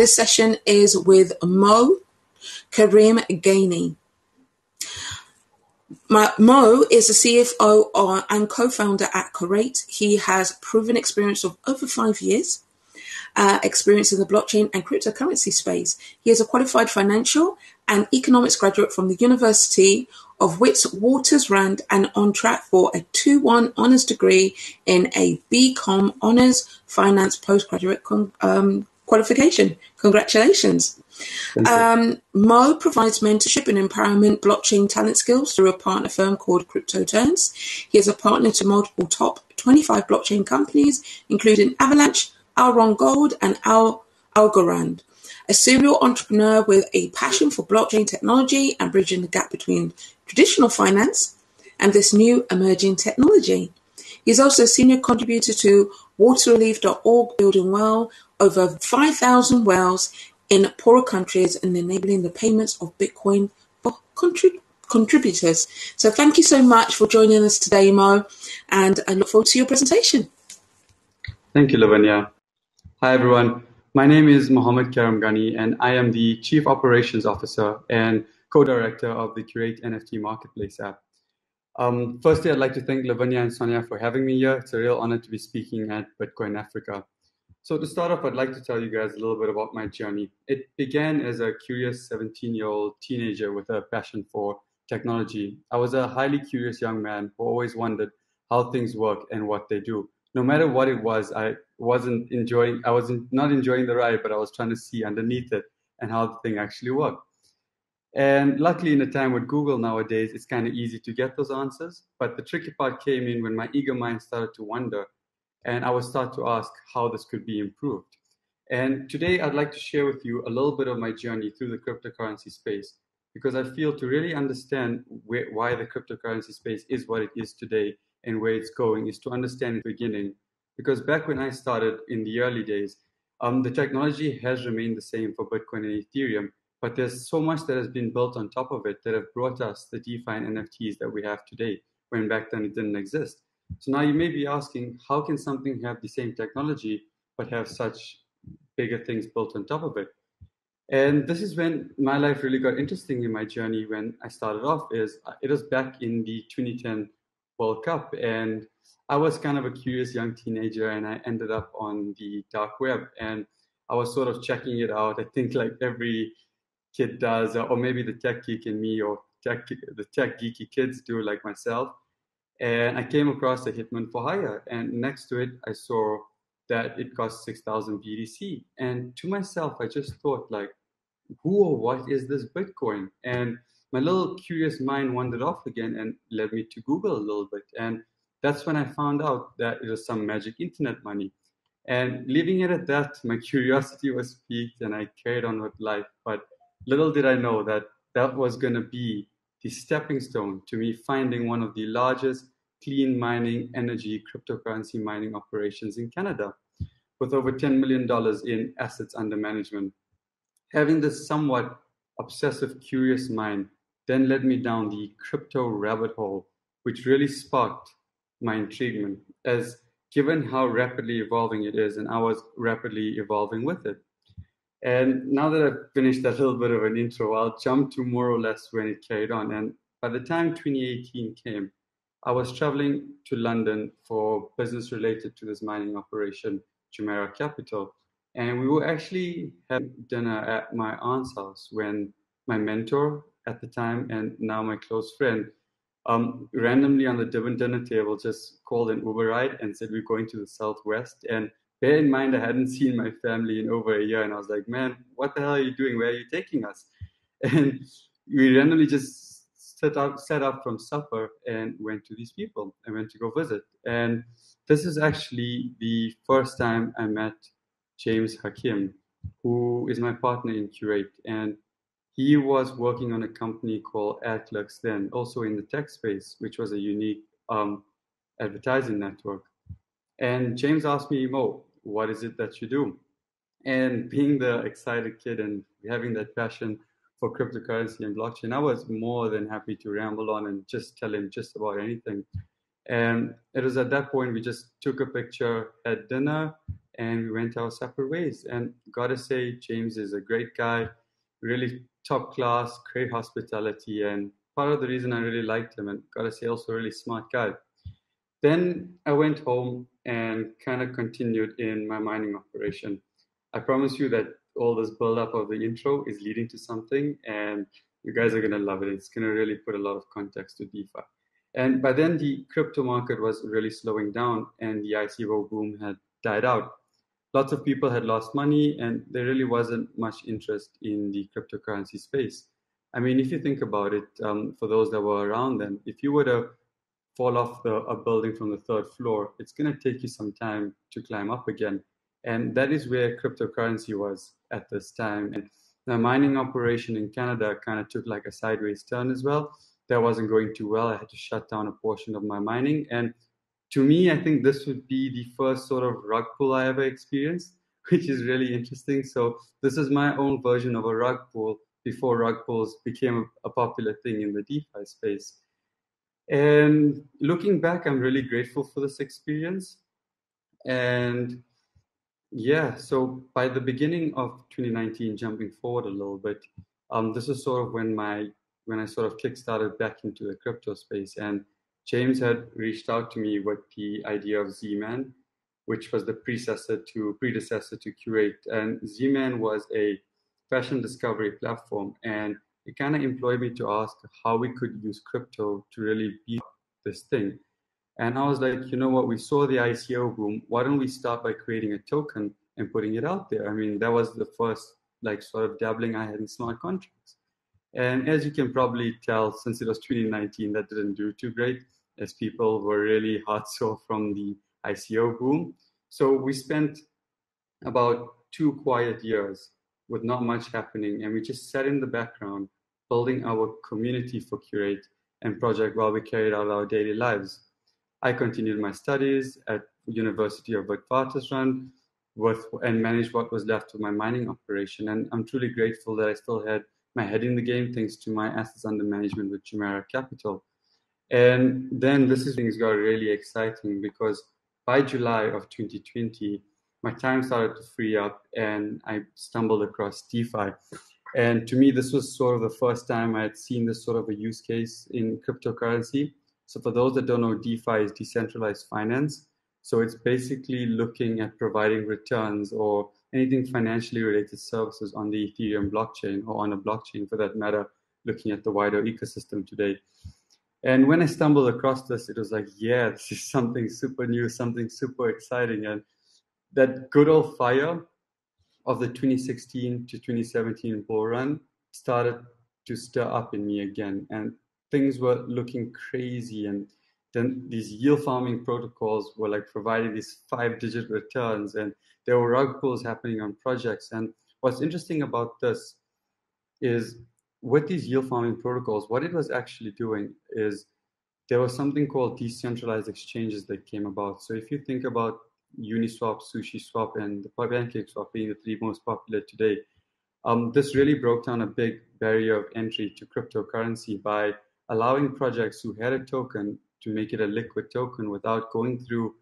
This session is with Mo Carrim Ganey. Mo is the CFO and co-founder at Curate. He has proven experience of over five years, uh, experience in the blockchain and cryptocurrency space. He is a qualified financial and economics graduate from the University of Witwatersrand and on track for a 2-1 honours degree in a BCom honours finance postgraduate um, qualification. Congratulations. Um, Mo provides mentorship and empowerment blockchain talent skills through a partner firm called Crypto Turns. He is a partner to multiple top 25 blockchain companies, including Avalanche, Alron Gold, and Al- Algorand. A serial entrepreneur with a passion for blockchain technology and bridging the gap between traditional finance and this new emerging technology. He's also a senior contributor to waterrelief.org, building well over 5,000 wells in poorer countries and enabling the payments of Bitcoin for contrib- contributors. So thank you so much for joining us today, Mo, and I look forward to your presentation. Thank you, Lavanya. Hi, everyone. My name is Mohammed Carrim Ganey, and I am the Chief Operations Officer and co-director of the Curate NFT Marketplace app. Um, firstly, I'd like to thank Lavanya and Sonia for having me here. It's a real honor to be speaking at Bitcoin Africa. So to start off, I'd like to tell you guys a little bit about my journey. It began as a curious 17-year-old teenager with a passion for technology. I was a highly curious young man who always wondered how things work and what they do no matter what it was, I wasn't enjoying. I wasn't not enjoying the ride, but I was trying to see underneath it and how the thing actually worked. And luckily, in a time with Google nowadays, it's kind of easy to get those answers. But the tricky part came in when my eager mind started to wonder, and I would start to ask how this could be improved. And today, I'd like to share with you a little bit of my journey through the cryptocurrency space, because I feel to really understand where, why the cryptocurrency space is what it is today and where it's going is to understand the beginning. Because back when I started in the early days, um, the technology has remained the same for Bitcoin and Ethereum, but there's so much that has been built on top of it that have brought us the DeFi and NFTs that we have today, when back then it didn't exist. So now you may be asking, how can something have the same technology but have such bigger things built on top of it? And this is when my life really got interesting in my journey when I started off is uh, it was back in the 2010 World Cup. And I was kind of a curious young teenager and I ended up on the dark web and I was sort of checking it out. I think like every kid does, or maybe the tech geek in me or tech, the tech geeky kids do like myself. And I came across a Hitman for hire and next to it, I saw that it cost 6,000 BTC. And to myself, I just thought like, who or what is this Bitcoin? And my little curious mind wandered off again and led me to Google a little bit. And that's when I found out that it was some magic internet money. And leaving it at that, my curiosity was piqued and I carried on with life. But little did I know that that was going to be the stepping stone to me finding one of the largest clean mining energy cryptocurrency mining operations in Canada with over $10 million in assets under management. Having this somewhat obsessive, curious mind then led me down the crypto rabbit hole, which really sparked my intriguement, as given how rapidly evolving it is, and I was rapidly evolving with it. And now that I've finished that little bit of an intro, I'll jump to more or less when it carried on. And by the time 2018 came, I was traveling to London for business related to this mining operation, Jumeirah Capital. And we were actually having dinner at my aunt's house when my mentor at the time and now my close friend, um, randomly on the dinner table just called an Uber ride and said we're going to the Southwest. And bear in mind, I hadn't seen my family in over a year, and I was like, man, what the hell are you doing? Where are you taking us? And we randomly just set up, set up from supper and went to these people. I went to go visit, and this is actually the first time I met James Hakim, who is my partner in Curate, and he was working on a company called AdClicks then, also in the tech space, which was a unique um, advertising network. And James asked me, Mo, what is it that you do? And being the excited kid and having that passion for cryptocurrency and blockchain, I was more than happy to ramble on and just tell him just about anything. And it was at that point we just took a picture, had dinner, and we went our separate ways. And gotta say, James is a great guy, really top class, great hospitality, and part of the reason I really liked him, and gotta say, also a really smart guy. Then I went home and kind of continued in my mining operation. I promise you that all this build up of the intro is leading to something, and you guys are gonna love it. It's gonna really put a lot of context to DeFi. And by then, the crypto market was really slowing down, and the ICO boom had died out. Lots of people had lost money, and there really wasn't much interest in the cryptocurrency space. I mean, if you think about it, um, for those that were around then, if you were to fall off the, a building from the third floor, it's going to take you some time to climb up again. And that is where cryptocurrency was at this time. And the mining operation in Canada kind of took like a sideways turn as well that wasn't going too well. I had to shut down a portion of my mining. And to me, I think this would be the first sort of rug pull I ever experienced, which is really interesting. So this is my own version of a rug pull before rug pulls became a popular thing in the DeFi space. And looking back, I'm really grateful for this experience. And yeah, so by the beginning of 2019, jumping forward a little bit, um, this is sort of when my when I sort of kickstarted back into the crypto space. And James had reached out to me with the idea of Z-Man, which was the predecessor to predecessor to Curate. And Z-Man was a fashion discovery platform, and it kind of employed me to ask how we could use crypto to really beat this thing. And I was like, you know what? We saw the ICO boom. Why don't we start by creating a token and putting it out there? I mean, that was the first like sort of dabbling I had in smart contracts. And as you can probably tell, since it was 2019, that didn't do too great as people were really hot sore from the ICO boom. So we spent about two quiet years with not much happening, and we just sat in the background building our community for Curate and project while we carried out our daily lives. I continued my studies at University of Witwatersrand with and managed what was left of my mining operation. And I'm truly grateful that I still had my head in the game thanks to my assets under management with Jumeirah Capital. And then this is things got really exciting because by July of 2020, my time started to free up and I stumbled across DeFi. And to me, this was sort of the first time I had seen this sort of a use case in cryptocurrency. So for those that don't know, DeFi is decentralized finance. So it's basically looking at providing returns or anything financially related services on the Ethereum blockchain or on a blockchain for that matter, looking at the wider ecosystem today. And when I stumbled across this, it was like, yeah, this is something super new, something super exciting. And that good old fire of the 2016 to 2017 bull run started to stir up in me again. And things were looking crazy. And then these yield farming protocols were like providing these five digit returns. And there were rug pulls happening on projects. And what's interesting about this is with these yield farming protocols, what it was actually doing is there was something called decentralized exchanges that came about. So if you think about Uniswap, SushiSwap and the PancakeSwap being the three most popular today, um, this really broke down a big barrier of entry to cryptocurrency by allowing projects who had a token to make it a liquid token without going through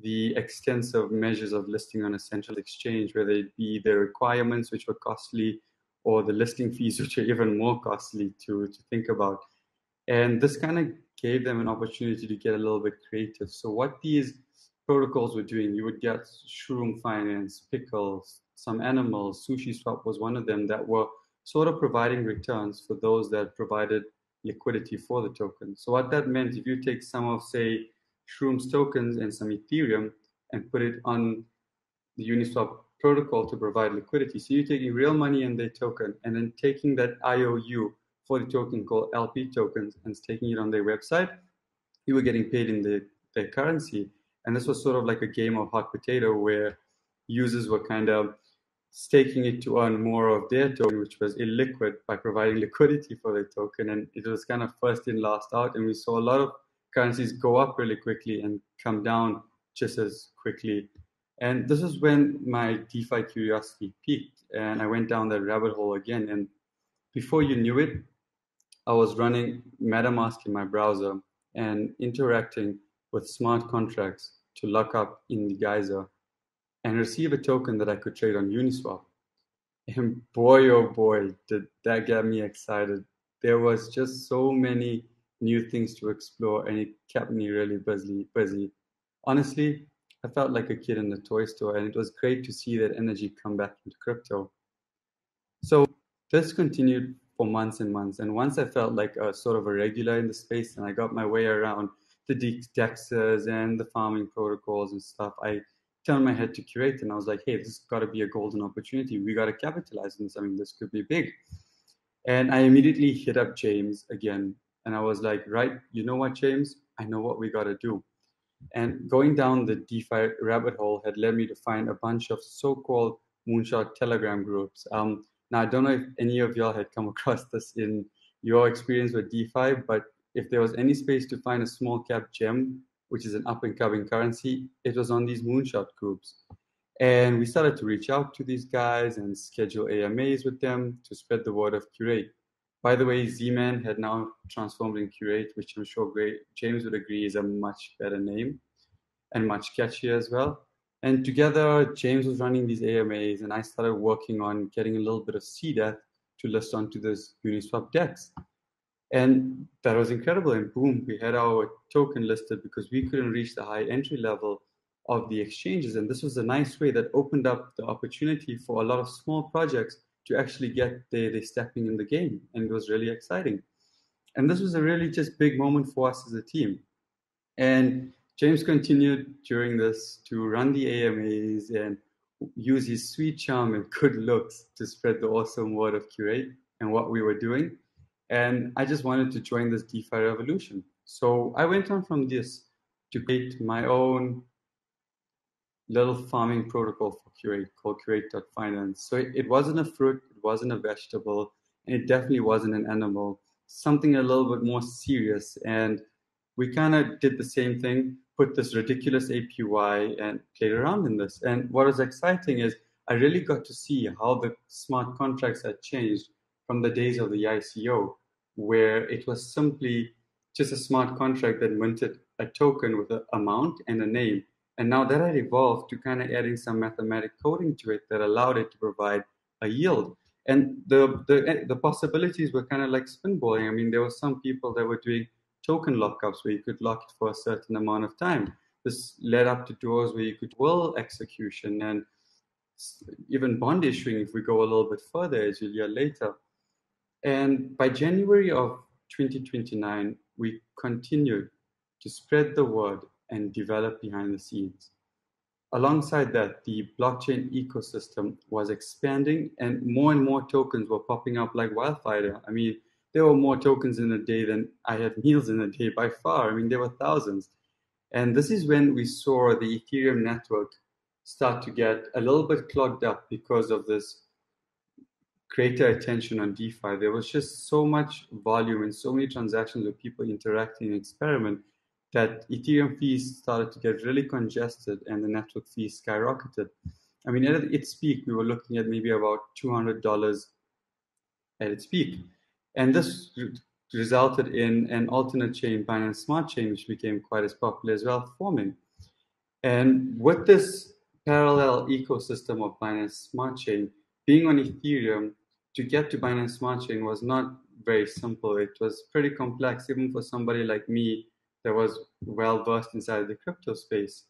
the extensive measures of listing on a central exchange, whether it be the requirements, which were costly, or the listing fees, which are even more costly to, to think about. And this kind of gave them an opportunity to get a little bit creative. So, what these protocols were doing, you would get Shroom Finance, Pickles, some animals, SushiSwap was one of them that were sort of providing returns for those that provided liquidity for the token. So, what that meant, if you take some of, say, Shroom's tokens and some Ethereum and put it on the Uniswap protocol to provide liquidity. So you're taking real money and their token and then taking that IOU for the token called LP tokens and staking it on their website. You were getting paid in the, their currency. And this was sort of like a game of hot potato where users were kind of staking it to earn more of their token, which was illiquid, by providing liquidity for their token. And it was kind of first in, last out. And we saw a lot of currencies go up really quickly and come down just as quickly. And this is when my DeFi curiosity peaked, and I went down that rabbit hole again. And before you knew it, I was running MetaMask in my browser and interacting with smart contracts to lock up in the geyser. And receive a token that I could trade on Uniswap. And boy, oh boy, did that get me excited. There was just so many new things to explore, and it kept me really busy. busy. Honestly, I felt like a kid in the toy store, and it was great to see that energy come back into crypto. So this continued for months and months. And once I felt like a sort of a regular in the space and I got my way around the dexes and the farming protocols and stuff, I turned my head to curate and I was like, hey, this has got to be a golden opportunity. We got to capitalize on this. I mean, this could be big. And I immediately hit up James again. And I was like, right, you know what, James? I know what we got to do. And going down the DeFi rabbit hole had led me to find a bunch of so called moonshot Telegram groups. Um, now, I don't know if any of y'all had come across this in your experience with DeFi, but if there was any space to find a small cap gem, which is an up and coming currency, it was on these moonshot groups. And we started to reach out to these guys and schedule AMAs with them to spread the word of Curate. By the way, Z-Man had now transformed in Curate, which I'm sure James would agree is a much better name and much catchier as well. And together, James was running these AMAs, and I started working on getting a little bit of CDETH to list onto this Uniswap DEX. And that was incredible. And boom, we had our token listed because we couldn't reach the high entry level of the exchanges. And this was a nice way that opened up the opportunity for a lot of small projects to actually get their, their stepping in the game. And it was really exciting. And this was a really just big moment for us as a team. And James continued during this to run the AMAs and use his sweet charm and good looks to spread the awesome word of Curate and what we were doing. And I just wanted to join this DeFi revolution. So I went on from this to create my own little farming protocol for Curate called Curate.finance. So it, it wasn't a fruit, it wasn't a vegetable, and it definitely wasn't an animal. Something a little bit more serious. And we kind of did the same thing, put this ridiculous APY and played around in this. And what was exciting is I really got to see how the smart contracts had changed from the days of the ICO, where it was simply just a smart contract that minted a token with an amount and a name. And now that had evolved to kind of adding some mathematic coding to it that allowed it to provide a yield. And the the, the possibilities were kind of like spinballing. I mean, there were some people that were doing token lockups where you could lock it for a certain amount of time. This led up to doors where you could will execution and even bond issuing if we go a little bit further, as you'll hear later. And by January of 2029, we continued to spread the word and develop behind the scenes. Alongside that, the blockchain ecosystem was expanding and more and more tokens were popping up like wildfire. I mean, there were more tokens in a day than I had meals in a day by far. I mean, there were thousands. And this is when we saw the Ethereum network start to get a little bit clogged up because of this greater attention on DeFi. There was just so much volume and so many transactions with people interacting and experiment that Ethereum fees started to get really congested and the network fees skyrocketed. I mean, at its peak, we were looking at maybe about $200 at its peak. And this resulted in an alternate chain, Binance Smart Chain, which became quite as popular as well, forming. And with this parallel ecosystem of Binance Smart Chain, being on Ethereum, to get to Binance Smart Chain was not very simple. It was pretty complex, even for somebody like me that was well versed inside the crypto space.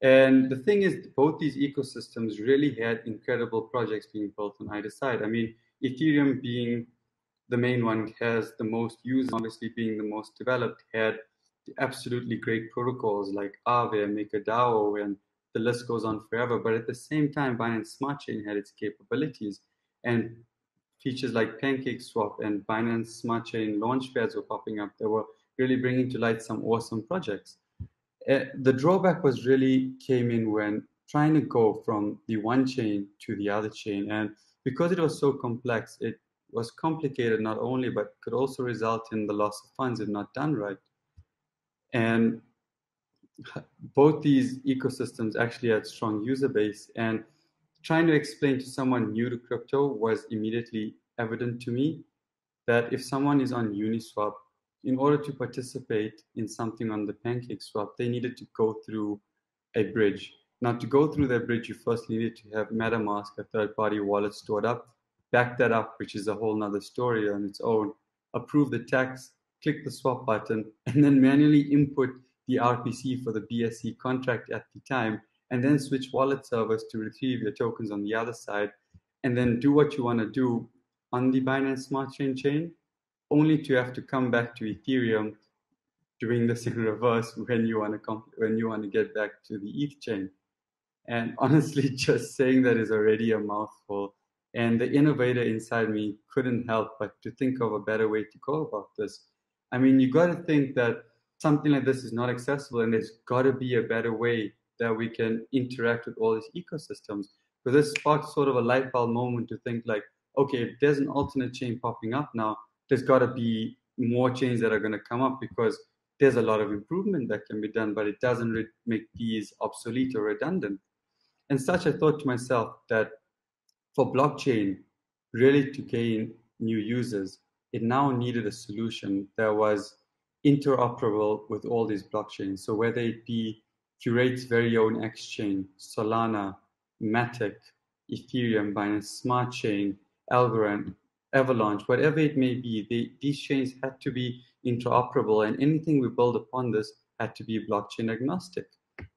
And the thing is, both these ecosystems really had incredible projects being built on either side. I mean, Ethereum being the main one has the most users, obviously being the most developed, had absolutely great protocols like Aave MakerDAO, and the list goes on forever. But at the same time, Binance Smart Chain had its capabilities, and features like PancakeSwap and Binance Smart Chain launchpads were popping up that were really bringing to light some awesome projects. Uh, the drawback was really came in when trying to go from the one chain to the other chain, and because it was so complex, it was complicated not only, but could also result in the loss of funds if not done right. And both these ecosystems actually had strong user base and trying to explain to someone new to crypto was immediately evident to me that if someone is on Uniswap, in order to participate in something on the PancakeSwap, they needed to go through a bridge. Now, to go through that bridge, you first needed to have MetaMask, a third party wallet stored up, back that up, which is a whole nother story on its own, approve the tax, click the swap button, and then manually input the RPC for the BSC contract at the time, and then switch wallet servers to retrieve your tokens on the other side, and then do what you want to do on the Binance Smart Chain chain, only to have to come back to Ethereum doing this in reverse when you want to when you want to get back to the ETH chain. And honestly, just saying that is already a mouthful. And the innovator inside me couldn't help but to think of a better way to go about this. I mean, you got to think that something like this is not accessible, and there's got to be a better way that we can interact with all these ecosystems. But this sparked sort of a light bulb moment to think like, okay, if there's an alternate chain popping up now, there's got to be more chains that are going to come up because there's a lot of improvement that can be done, but it doesn't re- make these obsolete or redundant. And such, I thought to myself that for blockchain really to gain new users, it now needed a solution that was interoperable with all these blockchains. So whether it be Curate's very own exchange, Solana, Matic, Ethereum, Binance Smart Chain, Algorand, Avalanche, whatever it may be, they, these chains had to be interoperable, and anything we build upon this had to be blockchain agnostic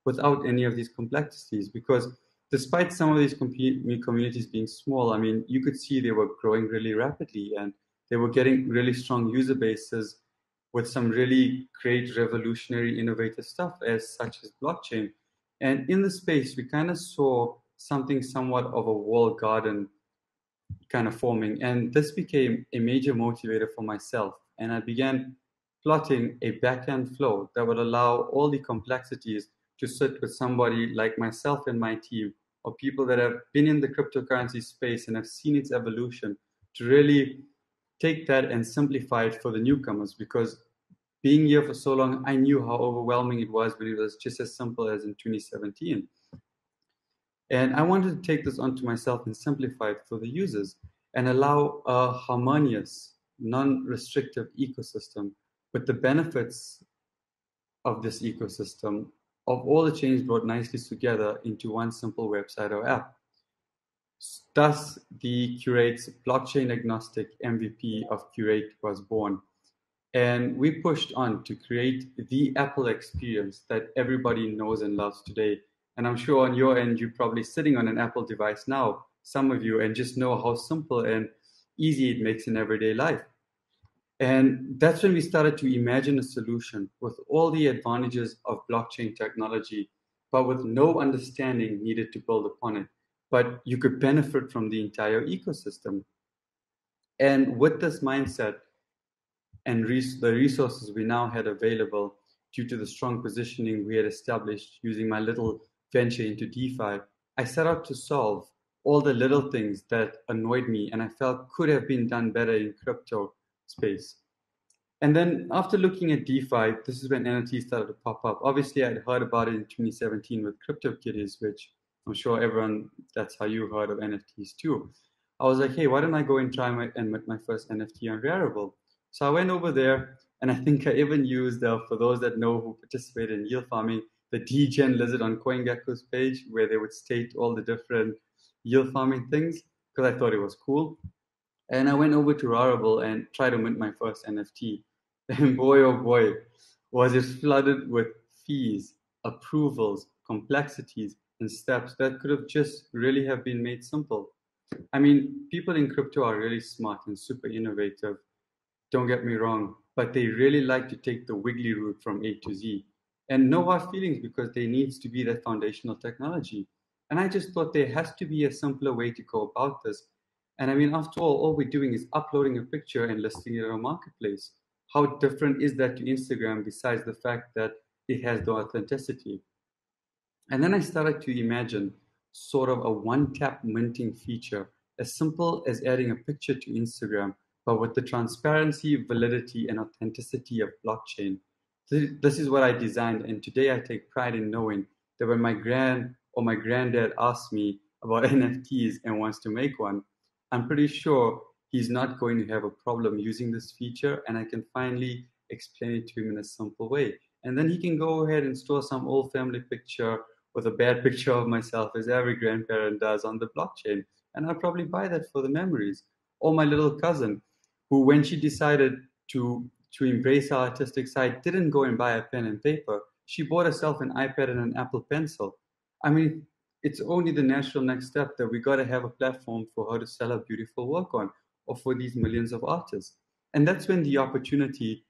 without any of these complexities. Because despite some of these communities being small, I mean, you could see they were growing really rapidly and they were getting really strong user bases with some really great revolutionary innovative stuff as such as blockchain. And in the space, we kind of saw something somewhat of a walled garden kind of forming. And this became a major motivator for myself. And I began plotting a backend flow that would allow all the complexities to sit with somebody like myself and my team, or people that have been in the cryptocurrency space and have seen its evolution, to really take that and simplify it for the newcomers because being here for so long, I knew how overwhelming it was, but it was just as simple as in 2017. And I wanted to take this onto myself and simplify it for the users and allow a harmonious, non restrictive ecosystem with the benefits of this ecosystem of all the chains brought nicely together into one simple website or app. Thus, the Curate's blockchain agnostic MVP of Curate was born. And we pushed on to create the Apple experience that everybody knows and loves today. And I'm sure on your end, you're probably sitting on an Apple device now, some of you, and just know how simple and easy it makes in everyday life. And that's when we started to imagine a solution with all the advantages of blockchain technology, but with no understanding needed to build upon it but you could benefit from the entire ecosystem. And with this mindset and res- the resources we now had available due to the strong positioning we had established using my little venture into DeFi, I set out to solve all the little things that annoyed me and I felt could have been done better in crypto space. And then after looking at DeFi, this is when NFTs started to pop up. Obviously, I'd heard about it in 2017 with CryptoKitties, which I'm sure everyone that's how you heard of NFTs too. I was like, hey, why don't I go and try my and make my first NFT on Rarible? So I went over there, and I think I even used uh, for those that know who participated in yield farming, the DGen lizard on CoinGecko's page, where they would state all the different yield farming things because I thought it was cool. And I went over to Rarible and tried to mint my first NFT. And boy, oh boy, was it flooded with fees, approvals, complexities, and steps that could have just really have been made simple. I mean, people in crypto are really smart and super innovative. Don't get me wrong, but they really like to take the wiggly route from A to Z and no hard feelings because there needs to be that foundational technology. And I just thought there has to be a simpler way to go about this. And I mean, after all, all we're doing is uploading a picture and listing it on a marketplace. How different is that to Instagram besides the fact that it has the authenticity? And then I started to imagine sort of a one tap minting feature, as simple as adding a picture to Instagram, but with the transparency, validity, and authenticity of blockchain. This is what I designed, and today I take pride in knowing that when my grand or my granddad asks me about NFTs and wants to make one, I'm pretty sure he's not going to have a problem using this feature, and I can finally explain it to him in a simple way. And then he can go ahead and store some old family picture with a bad picture of myself, as every grandparent does on the blockchain. And I'll probably buy that for the memories. Or my little cousin, who, when she decided to to embrace her artistic side, didn't go and buy a pen and paper. She bought herself an iPad and an Apple Pencil. I mean, it's only the natural next step that we got to have a platform for her to sell her beautiful work on, or for these millions of artists. And that's when the opportunity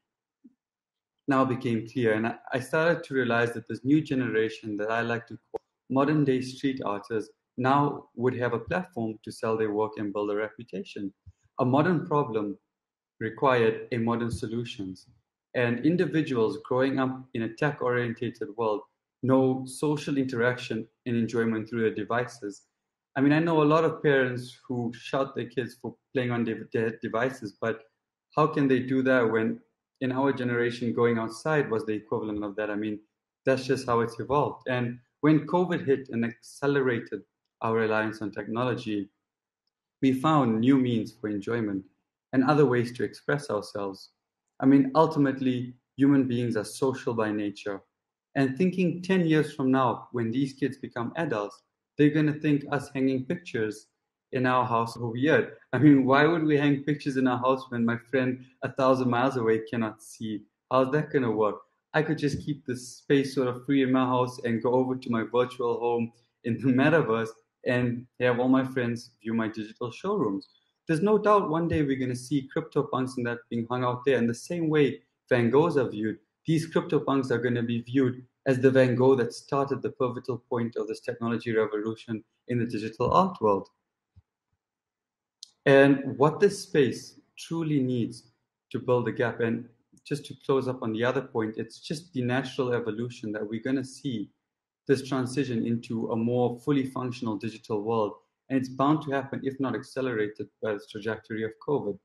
now became clear. And I started to realize that this new generation that I like to call modern day street artists now would have a platform to sell their work and build a reputation. A modern problem required a modern solutions. And individuals growing up in a tech oriented world know social interaction and enjoyment through their devices. I mean, I know a lot of parents who shout their kids for playing on their devices, but how can they do that when in our generation going outside was the equivalent of that? I mean, that's just how it's evolved. And when COVID hit and accelerated our reliance on technology, we found new means for enjoyment and other ways to express ourselves. I mean, ultimately, human beings are social by nature. And thinking 10 years from now, when these kids become adults, they're going to think us hanging pictures in our house are weird. I mean, why would we hang pictures in our house when my friend a thousand miles away cannot see? How's that going to work? I could just keep this space sort of free in my house and go over to my virtual home in the metaverse and have all my friends view my digital showrooms. There's no doubt one day we're going to see crypto CryptoPunks and that being hung out there in the same way Van Goghs are viewed. These crypto CryptoPunks are going to be viewed as the Van Gogh that started the pivotal point of this technology revolution in the digital art world. And what this space truly needs to build a gap, and just to close up on the other point, it's just the natural evolution that we're going to see this transition into a more fully functional digital world and it's bound to happen if not accelerated by the trajectory of COVID.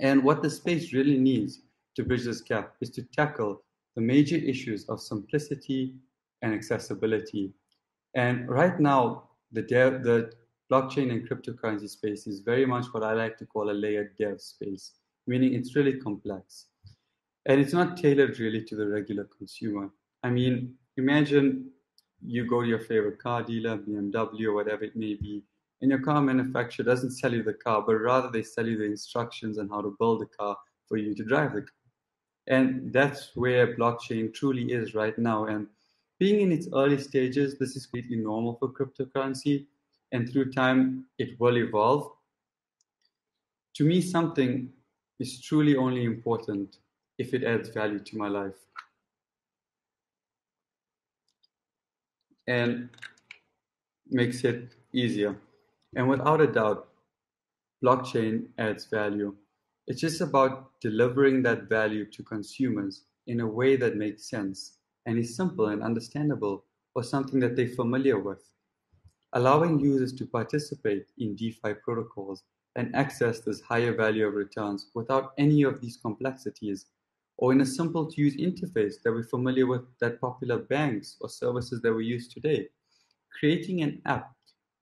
And what the space really needs to bridge this gap is to tackle the major issues of simplicity and accessibility. And right now, the, dev, the blockchain and cryptocurrency space is very much what I like to call a layered dev space, meaning it's really complex. And it's not tailored really to the regular consumer. I mean, imagine you go to your favorite car dealer, BMW or whatever it may be, and your car manufacturer doesn't sell you the car, but rather they sell you the instructions on how to build the car for you to drive the car. And that's where blockchain truly is right now. And being in its early stages, this is completely normal for cryptocurrency. And through time, it will evolve. To me, something is truly only important if it adds value to my life. and makes it easier. And without a doubt, blockchain adds value. It's just about delivering that value to consumers in a way that makes sense and is simple and understandable or something that they're familiar with. Allowing users to participate in DeFi protocols and access this higher value of returns without any of these complexities or in a simple to use interface that we're familiar with that popular banks or services that we use today. Creating an app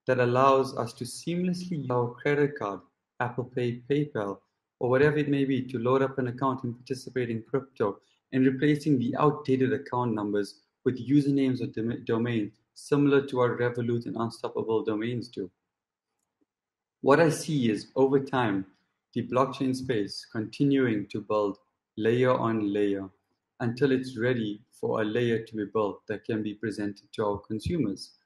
that allows us to seamlessly use our credit card, Apple Pay, PayPal, or whatever it may be to load up an account and participate in crypto and replacing the outdated account numbers with usernames or dom- domains similar to what Revolut and Unstoppable domains do. What I see is over time, the blockchain space continuing to build layer on layer until it's ready for a layer to be built that can be presented to our consumers.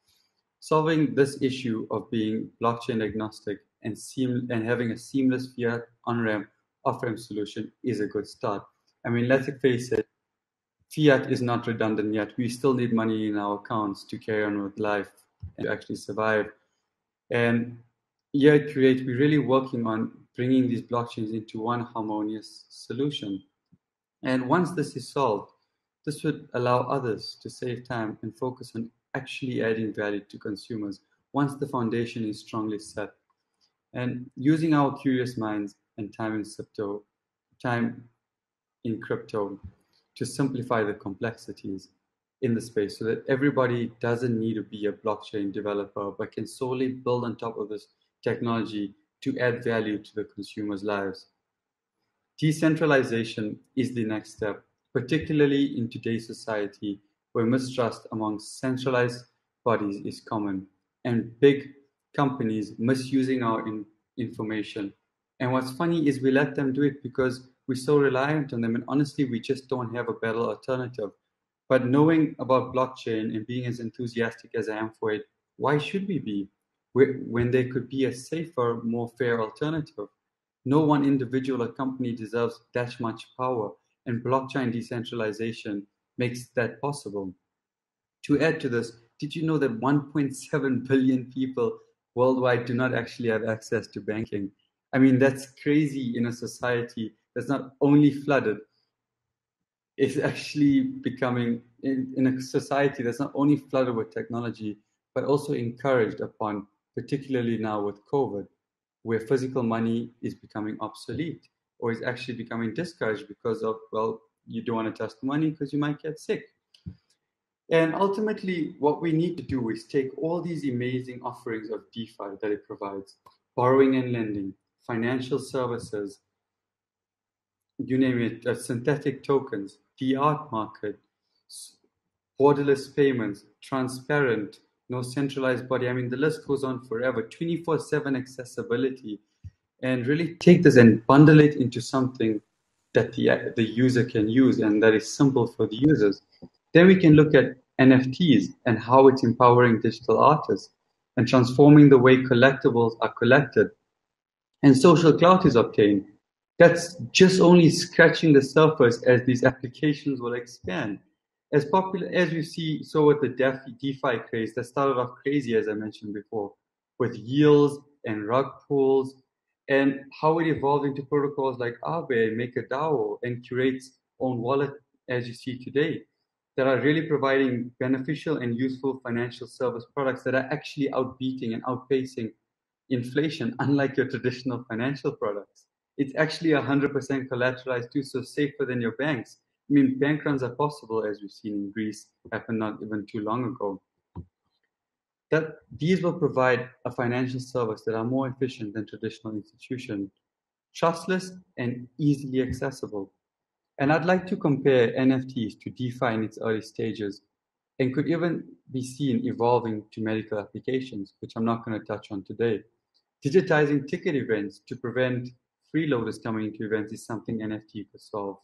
Solving this issue of being blockchain agnostic and, seam- and having a seamless fiat on-ramp, off-ramp solution is a good start. I mean, let's face it, fiat is not redundant yet. We still need money in our accounts to carry on with life and to actually survive. And here at Curate, we're really working on bringing these blockchains into one harmonious solution. And once this is solved, this would allow others to save time and focus on actually adding value to consumers once the foundation is strongly set. And using our curious minds and time in crypto, time in crypto to simplify the complexities in the space so that everybody doesn't need to be a blockchain developer but can solely build on top of this technology to add value to the consumers' lives. Decentralization is the next step, particularly in today's society where mistrust among centralized bodies is common, and big companies misusing our in information. And what's funny is we let them do it because we're so reliant on them, and honestly, we just don't have a better alternative. But knowing about blockchain and being as enthusiastic as I am for it, why should we be? When there could be a safer, more fair alternative. No one individual or company deserves that much power, and blockchain decentralization makes that possible. To add to this, did you know that 1.7 billion people worldwide do not actually have access to banking? I mean, that's crazy in a society that's not only flooded, it's actually becoming in, in a society that's not only flooded with technology, but also encouraged upon, particularly now with COVID, where physical money is becoming obsolete or is actually becoming discouraged because of, well, you don't want to the money because you might get sick. And ultimately, what we need to do is take all these amazing offerings of DeFi that it provides borrowing and lending, financial services, you name it, uh, synthetic tokens, the art market, borderless payments, transparent, no centralized body. I mean, the list goes on forever. 24 7 accessibility. And really take this and bundle it into something that the, the user can use and that is simple for the users. Then we can look at NFTs and how it's empowering digital artists and transforming the way collectibles are collected and social clout is obtained that's just only scratching the surface as these applications will expand. As popular as you see, so with the DeFi, DeFi craze that started off crazy, as I mentioned before, with yields and rug pulls, and how it evolved into protocols like Aave, MakerDAO, and Curate's own wallet, as you see today, that are really providing beneficial and useful financial service products that are actually outbeating and outpacing inflation, unlike your traditional financial products it's actually 100% collateralized too, so safer than your banks. I mean, bank runs are possible, as we've seen in Greece, happened not even too long ago. That these will provide a financial service that are more efficient than traditional institutions, trustless and easily accessible. And I'd like to compare NFTs to DeFi in its early stages and could even be seen evolving to medical applications, which I'm not going to touch on today. Digitizing ticket events to prevent freeloaders coming into events is something NFT could solve.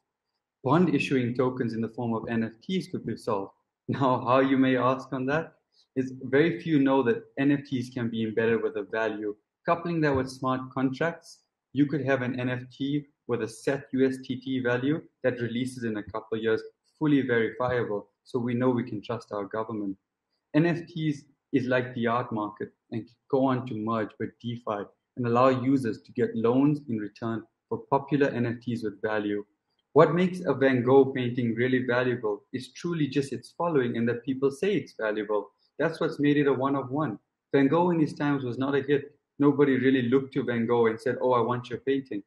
Bond issuing tokens in the form of NFTs could be solved. Now, how you may ask on that is very few know that NFTs can be embedded with a value. Coupling that with smart contracts, you could have an NFT with a set USDT value that releases in a couple years, fully verifiable. So we know we can trust our government. NFTs is like the art market and go on to merge with DeFi and allow users to get loans in return for popular NFTs with value. What makes a Van Gogh painting really valuable is truly just its following and that people say it's valuable. That's what's made it a one of one. Van Gogh in his times was not a hit. Nobody really looked to Van Gogh and said, Oh, I want your painting.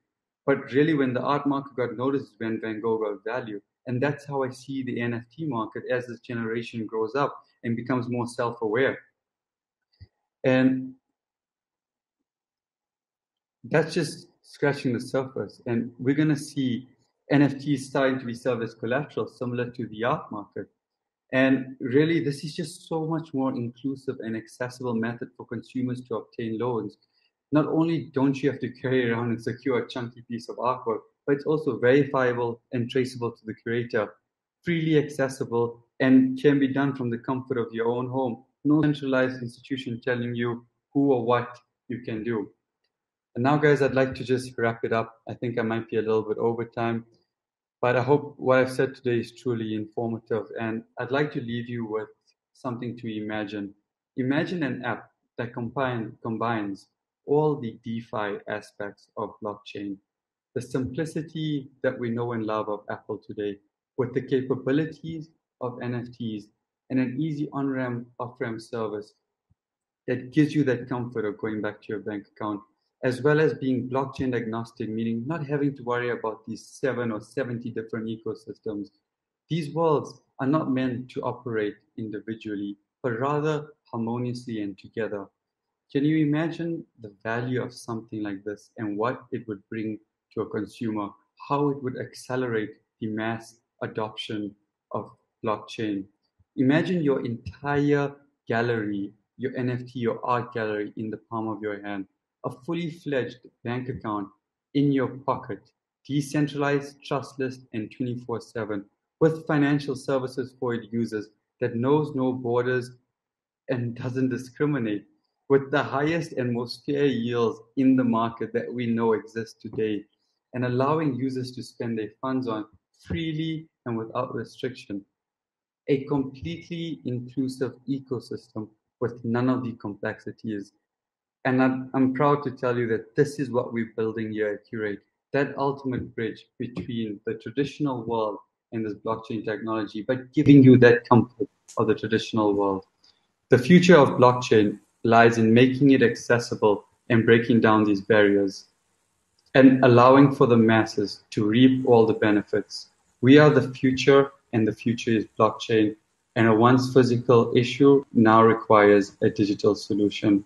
But really, when the art market got noticed, when Van Gogh got value. And that's how I see the NFT market as this generation grows up and becomes more self aware. And that's just scratching the surface. And we're going to see NFTs starting to be served as collateral, similar to the art market. And really, this is just so much more inclusive and accessible method for consumers to obtain loans. Not only don't you have to carry around and secure a chunky piece of artwork, but it's also verifiable and traceable to the creator, freely accessible, and can be done from the comfort of your own home. No centralized institution telling you who or what you can do. And now, guys, I'd like to just wrap it up. I think I might be a little bit over time, but I hope what I've said today is truly informative. And I'd like to leave you with something to imagine. Imagine an app that combine, combines all the DeFi aspects of blockchain, the simplicity that we know and love of Apple today, with the capabilities of NFTs and an easy on-ramp, off-ramp service that gives you that comfort of going back to your bank account as well as being blockchain agnostic, meaning not having to worry about these seven or 70 different ecosystems. These worlds are not meant to operate individually, but rather harmoniously and together. Can you imagine the value of something like this and what it would bring to a consumer? How it would accelerate the mass adoption of blockchain? Imagine your entire gallery, your NFT, your art gallery in the palm of your hand, a fully fledged bank account in your pocket, decentralized, trustless, and 24 7 with financial services for its users that knows no borders and doesn't discriminate with the highest and most fair yields in the market that we know exist today and allowing users to spend their funds on freely and without restriction. A completely inclusive ecosystem with none of the complexities. And I'm, proud to tell you that this is what we're building here at Curate that ultimate bridge between the traditional world and this blockchain technology, but giving you that comfort of the traditional world. The future of blockchain lies in making it accessible and breaking down these barriers and allowing for the masses to reap all the benefits. We are the future, and the future is blockchain. And a once physical issue now requires a digital solution.